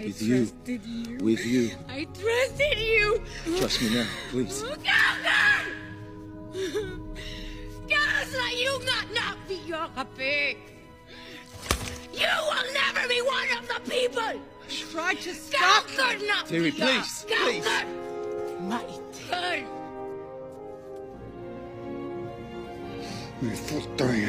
With you. you. With you. I trusted you. Trust me now, please. Gaugar! Guys you not not be your. You will never be one of the people. Try to stop her not Terry, please, please. Gaugar. mighty. You're full